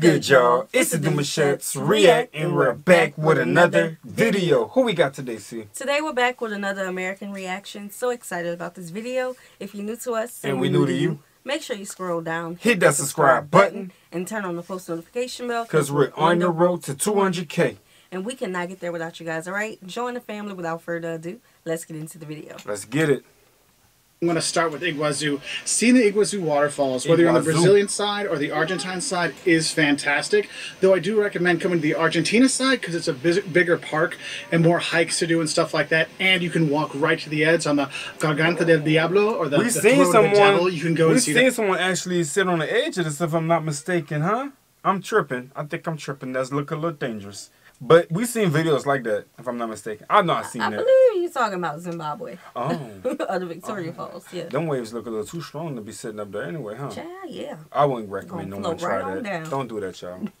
Good, y'all? It's the Demouchets React, and we're back with another video. Who we got today, C? Today we're back with another American reaction. So excited about this video. If you're new to us And we new to you. make sure you scroll down, Hit that subscribe button, and turn on the post notification bell. because we're on the road to 200K. and we cannot get there without you guys. All right, join the family. Without further ado, let's get into the video. Let's get it. I'm going to start with Iguazu. Seeing the Iguazu waterfalls, whether you're on the Brazilian side or the Argentine side, is fantastic. Though I do recommend coming to the Argentina side because it's a bus- bigger park and more hikes to do and stuff like that. And you can walk right to the edge on the Garganta del Diablo or the, We the seen throat of the someone. devil. You can go we and see seen that. someone actually sit on the edge of this, if I'm not mistaken, huh? I'm tripping. I think I'm tripping. That's look a little dangerous. But we've seen videos like that, if I'm not mistaken. I've not seen I that. Believe you're talking about Zimbabwe Oh, or the Victoria oh. Falls. Yeah, them waves look a little too strong to be sitting up there anyway, huh? Child, yeah. I wouldn't recommend no Gonna one float try right that. down. Don't do that, y'all.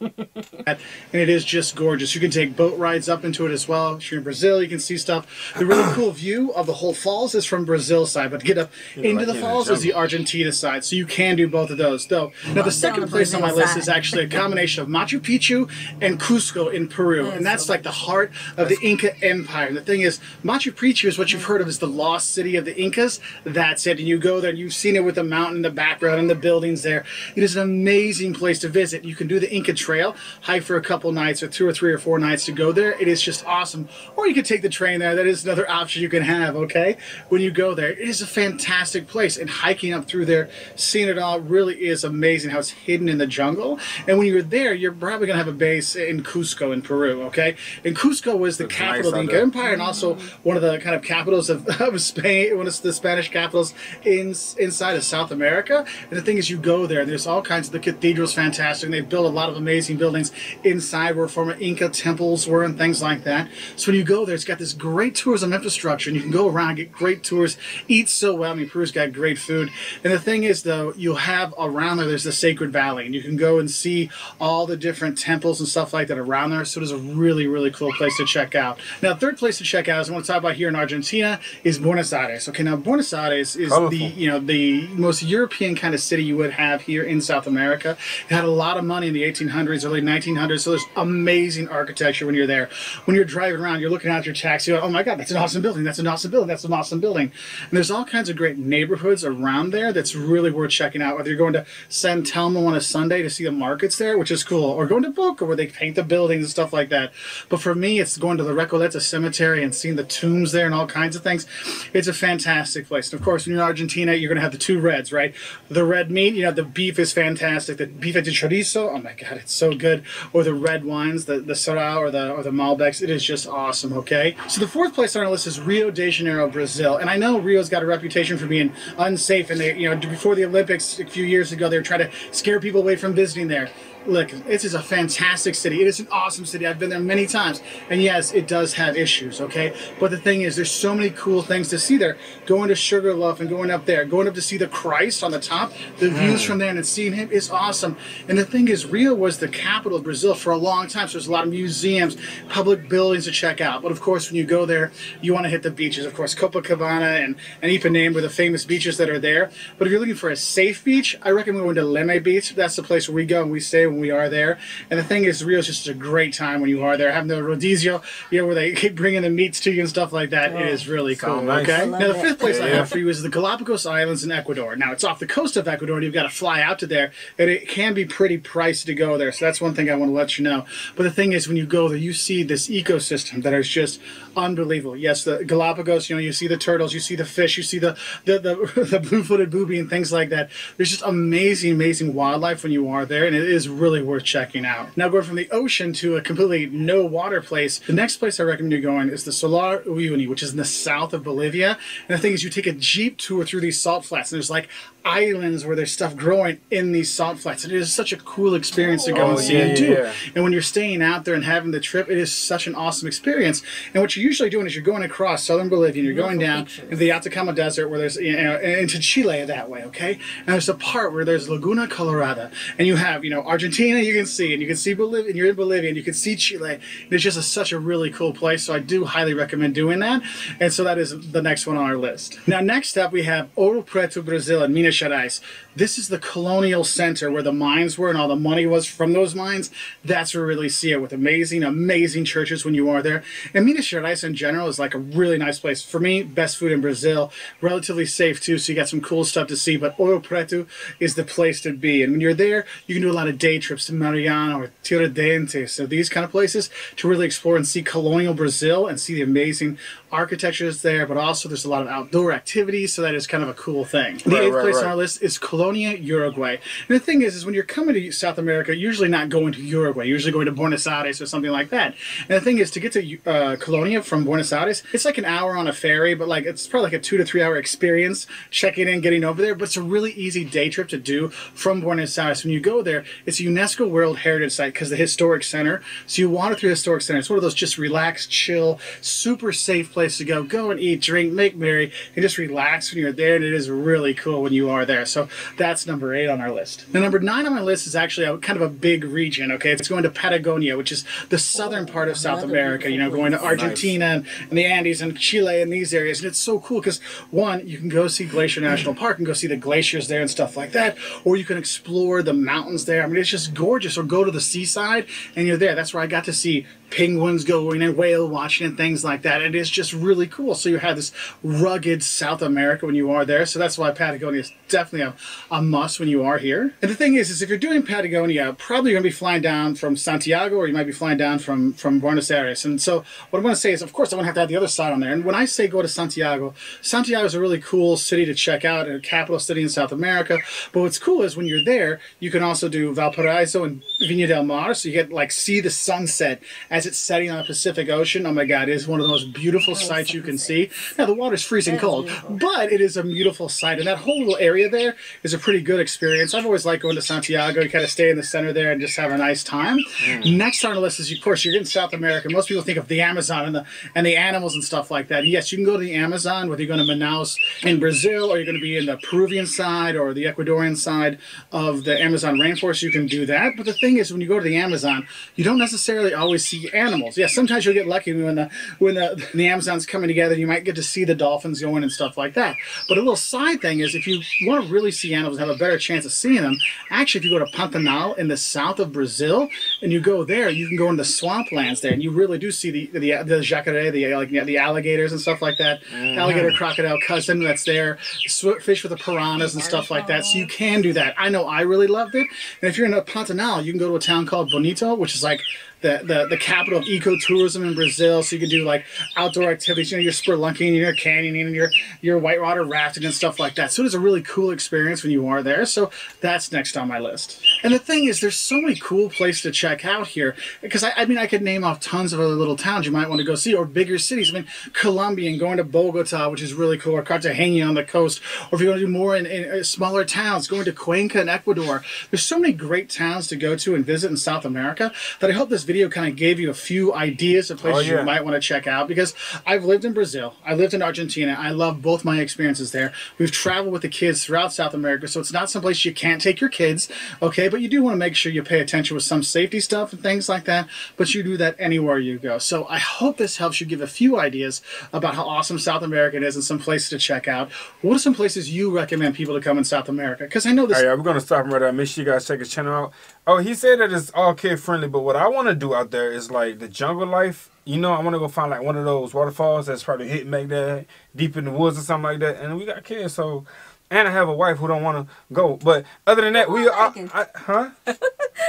and it is just gorgeous. You can take boat rides up into it as well. If you're in Brazil, you can see stuff. The really cool view of the whole falls is from Brazil side, but to get up into like the falls is the. Argentina side, so you can do both of those. Though now the second place on my Brazil list is actually a combination of Machu Picchu and Cusco in Peru, Yes, and that's so like the heart of the Inca Empire. And the thing is, Machu Is what you've heard of is the lost city of the Incas. That's it, and you go there and you've seen it with the mountain in the background and the buildings there. It is an amazing place to visit. You can do the Inca Trail, hike for a couple nights or two or three or four nights to go there. It is just awesome. Or you can take the train there. That is another option you can have, okay? When you go there, it is a fantastic place. And hiking up through there, seeing it all really is amazing how it's hidden in the jungle. And when you're there, you're probably going to have a base in Cusco in Peru, okay? And Cusco was the capital nice of the Inca. Empire and also one of the kind of capitals of, of Spain, one of the Spanish capitals in, inside of South America. And the thing is, you go there, there's all kinds of the cathedral's fantastic. And they've built a lot of amazing buildings inside where former Inca temples were and things like that. So when you go there, it's got this great tourism infrastructure, and you can go around, get great tours, eat so well. I mean, Peru's got great food. And the thing is, though, you'll have around there, there's the Sacred Valley, and you can go and see all the different temples and stuff like that around there. So it is a really, really cool place to check out. Now, third place to check out, is I want to talk about here in Argentina, is Buenos Aires. Okay, now Buenos Aires is Colorful. the you know the most European kind of city you would have here in South America. It had a lot of money in the 1800s, early 1900s. So there's amazing architecture when you're there. When you're driving around, you're looking out your taxi. You're like, oh my God, that's an awesome building. That's an awesome building. That's an awesome building. And there's all kinds of great neighborhoods around there that's really worth checking out. Whether you're going to San Telmo on a Sunday to see the markets there, which is cool, or going to Boca where they paint the buildings and stuff like that. But for me, it's going to the Recoleta Cemetery and seeing the tombs there and all kinds of things. It's a fantastic place. And of course, when you're in Argentina, you're going to have the two reds, right? The red meat, you know, the beef is fantastic. The beef de chorizo, oh my God, it's so good. Or the red wines, the, the Syrah or the, or the Malbecs, it is just awesome, okay? So the fourth place on our list is Rio de Janeiro, Brazil. And I know Rio's got a reputation for being unsafe. And they, you know, before the Olympics a few years ago, they were trying to scare people away from visiting there. Look, this is a fantastic city. It is an awesome city. I've been there many times. And yes, it does have issues, okay? But the thing is, there's so many cool things to see there. Going to Sugarloaf and going up there, going up to see the Christ on the top, the hmm. views from there and seeing him is awesome. And the thing is, Rio was the capital of Brazil for a long time. So there's a lot of museums, public buildings to check out. But of course, when you go there, you want to hit the beaches. Of course, Copacabana and, and Ipanema are the famous beaches that are there. But if you're looking for a safe beach, I recommend going to Leme Beach. That's the place where we go and we stay when we are there. And the thing is, Rio is just a great time when you are there. Having the rodizio, you know, where they keep bringing the meats to you and stuff like that. it oh, is really cool. Sound nice. Okay. Now the that. fifth place I have for you is the Galapagos Islands in Ecuador. Now it's off the coast of Ecuador, and you've got to fly out to there, and it can be pretty pricey to go there. So that's one thing I want to let you know. But the thing is, when you go there, you see this ecosystem that is just unbelievable. Yes, the Galapagos. You know, you see the turtles, you see the fish, you see the the the, the blue-footed booby and things like that. There's just amazing, amazing wildlife when you are there, and it is really worth checking out. Now going from the ocean to a completely no water place, the next place I recommend you going is the Salar Uyuni, which is in the south of Bolivia. And the thing is, you take a jeep tour through these salt flats, and there's like islands where there's stuff growing in these salt flats. And it is such a cool experience to go Oh, and see yeah, and do. yeah. And when you're staying out there and having the trip, it is such an awesome experience. And what you're usually doing is you're going across southern Bolivia and you're going down pictures. into the Atacama Desert where there's, you know, into Chile that way, okay? And there's a part where there's Laguna Colorada and you have, you know, Argentina, you can see, and you can see Bolivia, and you're in Bolivia, and you can see Chile. And it's just a, such a really cool place. So I do highly recommend doing that. And so that is the next one on our list. Now, next up, we have Ouro Preto, Brazil, and Minas Gerais. This is the colonial center where the mines were and all the money was from those mines. That's where we really see it with amazing, amazing churches when you are there. And Minas Gerais in general is like a really nice place. For me, best food in Brazil, relatively safe too, so you got some cool stuff to see. But Ouro Preto is the place to be. And when you're there, you can do a lot of day trips to Mariana or Tiradentes, so these kind of places to really explore and see colonial Brazil and see the amazing architecture that's there, but also there's a lot of outdoor activities, so that is kind of a cool thing. The Right, eighth right, place right. on our list is Colonia, Uruguay. And the thing is, is when you're coming to South America, you're usually not going to Uruguay, you're usually going to Buenos Aires or something like that. And the thing is, to get to uh, Colonia from Buenos Aires, it's like an hour on a ferry, but like it's probably like a two to three hour experience checking in, getting over there. But it's a really easy day trip to do from Buenos Aires. When you go there, it's a UNESCO World Heritage Site because the historic center. So you wander through the historic center. It's one of those just relaxed, chill, super safe place to go. Go and eat, drink, make merry, and just relax when you're there. And it is really cool when you are there. So that's number eight on our list. Now, number nine on my list is actually a, kind of a big region. Okay, it's going to Patagonia, which is the southern part of South America. You know, going to. Argentina and, and the Andes and Chile and these areas. And it's so cool because one, you can go see Glacier National Park and go see the glaciers there and stuff like that, or you can explore the mountains there. I mean, it's just gorgeous. Or go to the seaside and you're there. That's where I got to see penguins going and whale watching and things like that. It is just really cool. So you have this rugged South America when you are there. So that's why Patagonia is definitely a, a must when you are here. And the thing is, is if you're doing Patagonia, probably you're going to be flying down from Santiago or you might be flying down from, from Buenos Aires. And so what I'm to say is, of course, I'm going to have to have the other side on there. And when I say go to Santiago, Santiago is a really cool city to check out, a capital city in South America. But what's cool is when you're there, you can also do Valparaiso and Viña del Mar. So you get like see the sunset as it's setting on the Pacific Ocean. Oh my God, it is one of the most beautiful sights you can see. Now the water's freezing cold, but it is a beautiful sight. And that whole little area there is a pretty good experience. I've always liked going to Santiago. You kind of stay in the center there and just have a nice time. Next on the list is, of course, you're in South America. Most people think of the Amazon and the and the animals and stuff like that. Yes, you can go to the Amazon, whether you're going to Manaus in Brazil or you're going to be in the Peruvian side or the Ecuadorian side of the Amazon rainforest. You can do that. But the thing is, when you go to the Amazon, you don't necessarily always see animals. Yeah, sometimes you'll get lucky when the when the, the Amazon's coming together. You might get to see the dolphins going and stuff like that. But a little side thing is, if you want to really see animals and have a better chance of seeing them, actually, if you go to Pantanal in the south of Brazil and you go there, you can go in the swamplands there, and you really do see the the, the jacare, the like the alligators and stuff like that. Mm-hmm. Alligator crocodile cousin that's there, fish with the piranhas and stuff like that. So you can do that. I know I really loved it. And if you're in a Pantanal, you can go to a town called Bonito, which is like the, the, the capital of ecotourism in Brazil. So you can do like outdoor activities. You know, you're spelunking, you're canyoning, and you're you're whitewater rafting and stuff like that. So it is a really cool experience when you are there. So that's next on my list. And the thing is, there's so many cool places to check out here. Because I, I mean, I could name off tons of other little towns you might want to go see, or bigger cities. I mean, Colombia and going to Bogota, which is really cool, or Cartagena on the coast, or if you want to do more in, in uh, smaller towns, going to Cuenca in Ecuador. There's so many great towns to go to and visit in South America that I hope this video kind of gave you a few ideas of places Oh, yeah. you might want to check out. Because I've lived in Brazil, I lived in Argentina, I love both my experiences there. We've traveled with the kids throughout South America, so it's not someplace you can't take your kids, okay? But you do want to make sure you pay attention with some safety stuff and things like that. But you do that anywhere you go. So I hope this helps you give a few ideas about how awesome South America is and some places to check out. What are some places you recommend people to come in South America? Because I know this. All right, we're gonna stop right there. Make sure you guys check his channel out. Oh, he said that it's all kid friendly, but what I want to do out there is like the jungle life. You know, I want to go find like one of those waterfalls that's probably hidden back there, deep in the woods or something like that. And we got kids, so and I have a wife who don't want to go. But other than that, we Who's are, hiking? I, huh?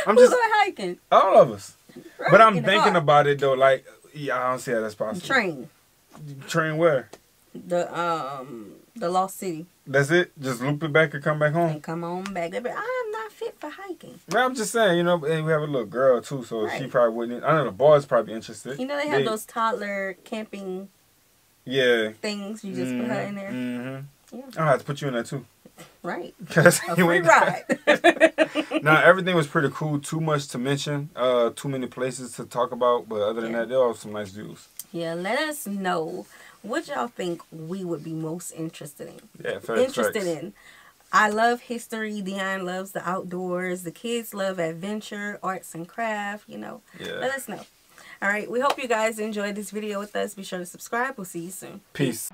I'm just hiking? all of us. But I'm thinking about it though. Like, yeah, I don't see how that's possible. train. Train where? The um the lost city That's it. Just loop it back and come back home. and come on back. They be, I'm not fit for hiking. Man, I'm just saying, you know, and we have a little girl too, so she probably wouldn't. I know the boys probably interested. You know they have those toddler camping Yeah. things. You just put her in there, Mm-hmm. Yeah. I'll have to put you in there too. right? Cause A you free ain't ride. Now everything was pretty cool. Too much to mention. Uh, too many places to talk about. But other than Yeah. that, there are some nice views. yeah, let us know what y'all think we would be most interested in. Yeah, interested in. I love history. Dion loves the outdoors. The kids love adventure, arts and craft. You know, Yeah. let us know. All right. We hope you guys enjoyed this video with us. Be sure to subscribe. We'll see you soon. Peace.